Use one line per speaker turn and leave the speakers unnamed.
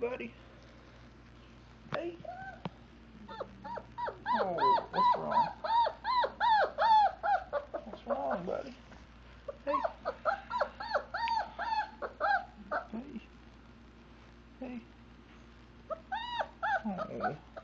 buddy. Hey. Oh, what's wrong? What's wrong, buddy? Hey. Hey. Hey. Oh.